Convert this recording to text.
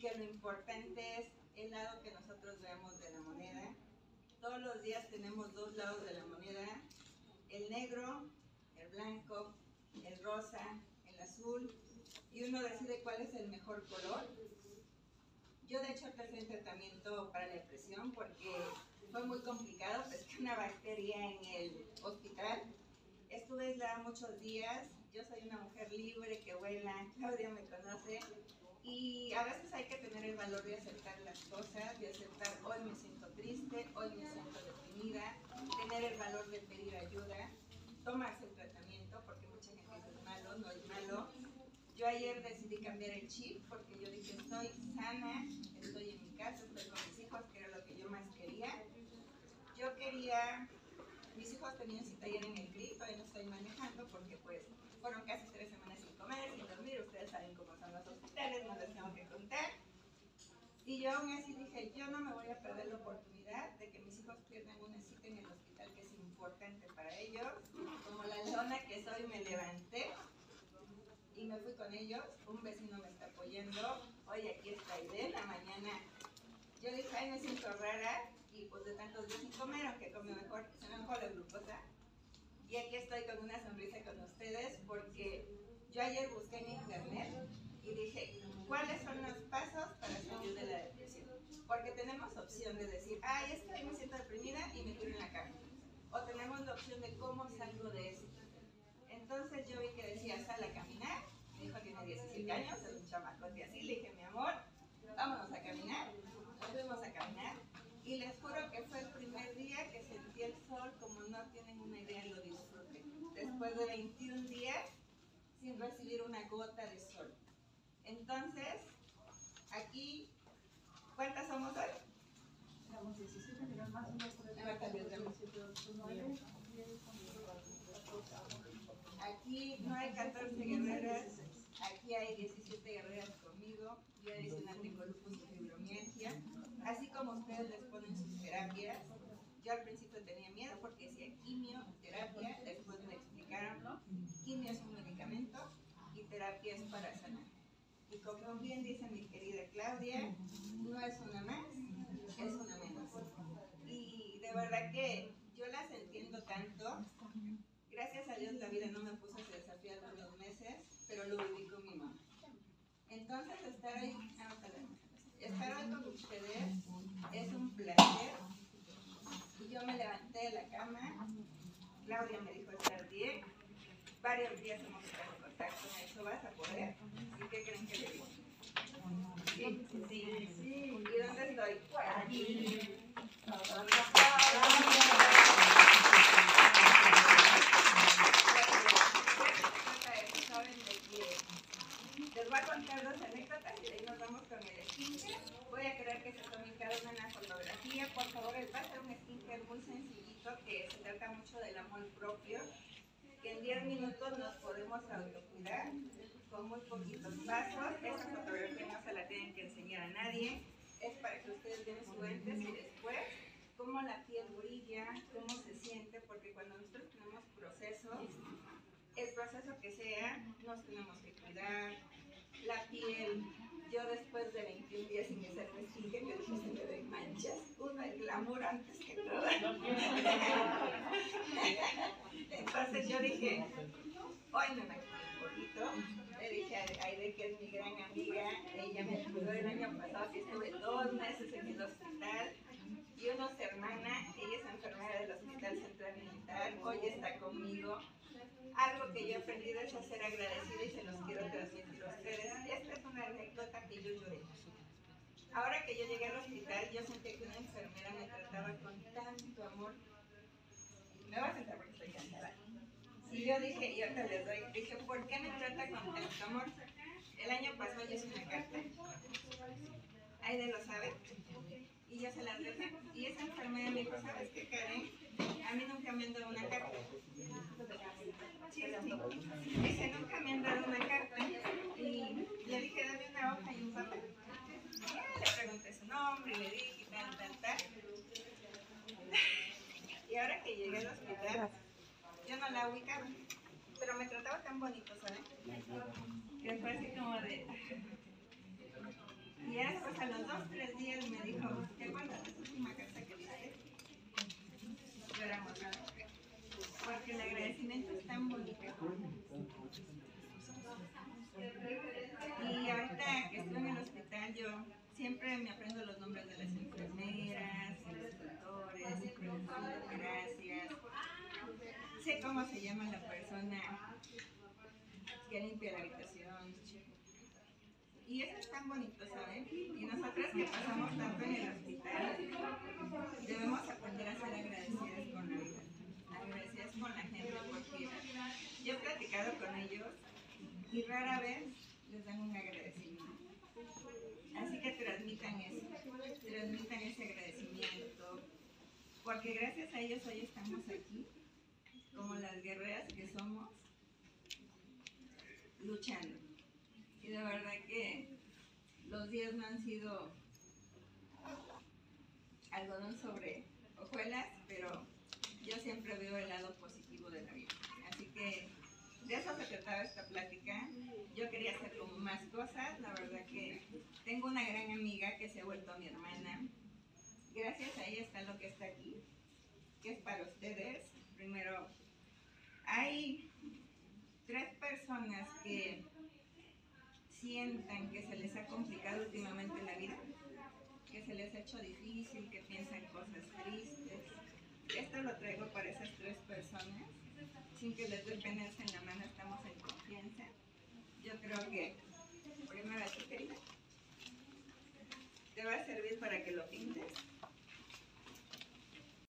que lo importante es el lado que nosotros veamos de la moneda. Todos los días tenemos dos lados de la moneda, el negro, el blanco, el rosa, el azul, y uno decide cuál es el mejor color. Yo de hecho empecé un tratamiento para la depresión porque fue muy complicado, que una bacteria en el hospital. Estuve aislada muchos días, yo soy una mujer libre que vuela, Claudia me conoce, y a veces hay que tener el valor de aceptar las cosas, de aceptar hoy me siento triste, hoy me siento deprimida, tener el valor de pedir ayuda, tomarse el tratamiento, porque mucha gente es malo, no es malo. Yo ayer decidí cambiar el chip porque yo dije estoy sana, estoy en mi casa, estoy con mis hijos, que era lo que yo más quería. Yo quería, mis hijos tenían cita ayer en el CRI, todavía no estoy manejando porque pues fueron casi tres semanas sin comer, sin dormir, ustedes saben cómo son los hospitales, no les tengo que contar. Y yo aún así dije, yo no me voy a perder la oportunidad de que mis hijos pierdan una cita en el hospital que es importante para ellos. Como la leona que soy, me levanté y me fui con ellos. Un vecino me está apoyando. Oye, aquí está Irene, mañana. Yo dije, ay, me siento rara. Y pues de tantos días sin comer, aunque come mejor, se me mejor la glucosa. Y aquí estoy con una sonrisa con ustedes porque yo ayer busqué en internet y dije, ¿cuáles son los pasos para salir de la depresión? Porque tenemos opción de decir, ay, es que hoy me siento deprimida y me tiro en la cama. O tenemos la opción de cómo salgo de eso. Entonces yo vi que decía, sal a caminar. Mi hijo tiene 17 años, es un chamacote así. Le dije, mi amor, vámonos a caminar. Nos fuimos a caminar. Y les juro que fue el primer día que sentí el sol como no tienen una idea, lo disfruté. Después de 21 días sin recibir una gota de sol. Entonces, aquí, ¿cuántas somos hoy? Éramos 17, pero más o menos Ah, tal vez, 17, 9, 10, Aquí no hay 14 guerreras, aquí hay 17 guerreras conmigo. Yo adicional tengo lupus y fibromialgia. Así como ustedes les ponen sus terapias, yo al principio tenía miedo porque decía quimioterapia, después me explicaron, quimio es un medicamento y terapia es para sanar. Y como bien dice mi querida Claudia, no es una más, es una menos. Y de verdad que yo las entiendo tanto. Gracias a Dios la vida no me puso ese desafío hace unos meses, pero lo viví con mi mamá. Entonces estar ahí, ah, estar hoy con ustedes es un placer. Yo me levanté de la cama, Claudia me dijo varios días hemos estado en contacto, me dijo vas a poder, ¿y qué creen que le digo? Sí, sí, sí. ¿Y dónde estoy? Aquí. De que les voy a contar dos anécdotas y de ahí nos vamos con el skincare. Voy a querer que se tomen cada una fotografía. Por favor, les va a ser un skincare muy sencillito que se trata mucho del amor propio. En 10 minutos nos podemos autocuidar con muy poquitos pasos. Esa fotografía no se la tienen que enseñar a nadie. Es para que ustedes vean su antes y después cómo la piel brilla, cómo se siente, porque cuando nosotros tenemos procesos, el proceso que sea, nos tenemos que cuidar. La piel, yo después de 21 días sin hacer skincare, yo dije, se me ven manchas. Uno, el glamour antes que todo. Entonces yo dije, hoy me maquillé un poquito. Le dije a Aide, que es mi gran amiga, ella me ayudó el año pasado, que estuve dos meses en el hospital. Y se hermana, ella es enfermera del Hospital Central Militar, hoy está conmigo. Algo que yo he aprendido es a ser agradecida y se los quiero transmitir a ustedes. Esta es una anécdota que yo lloré. Ahora que yo llegué al hospital, yo sentí que una enfermera me trataba con tanto amor. Me voy a sentar. Y yo dije, y ahorita les doy, dije, ¿por qué me trata con tanto amor? El año pasado yo hice una carta. Aide lo sabe. Y yo se las dejé. Y esa enfermera me dijo, ¿sabes qué, Karen? A mí nunca me han dado una carta. Sí, sí. Dice, nunca me han dado una carta. Y le dije, dame una hoja y un papel. Ya le pregunté su nombre y le dije, y tal, tal, tal. Y ahora que llegué al hospital, yo no la ubicaba. Tan bonito, ¿saben? Que fue así como de... Y era a los dos, tres días me dijo, ¿te acuerdas de esa última carta que diste? Lloramos, ¿no? Porque el agradecimiento es tan bonito. Y ahorita que estoy en el hospital, yo siempre me aprendo los nombres de las enfermeras, los doctores, gracias. Sé cómo se llama la persona que limpia la habitación. Y eso es tan bonito, ¿saben? Y nosotras que pasamos tanto en el hospital, debemos aprender a ser agradecidas con la vida, agradecidas con la gente, porque yo he platicado con ellos y rara vez les dan un agradecimiento. Así que transmitan eso, transmitan ese agradecimiento, porque gracias a ellos hoy estamos aquí, como las guerreras que somos, luchando. Y de verdad que los días no han sido algodón sobre hojuelas, pero yo siempre veo el lado positivo de la vida. Así que de eso se trataba esta plática. Yo quería hacer como más cosas. La verdad que tengo una gran amiga que se ha vuelto mi hermana. Gracias a ella está lo que está aquí, que es para ustedes. Primero, hay que sientan que se les ha complicado últimamente la vida, que se les ha hecho difícil, que piensan cosas tristes. Esto lo traigo para esas tres personas, sin que les dé penas en la mano, estamos en confianza. Yo creo que, primero a ti, querida, te va a servir para que lo pintes.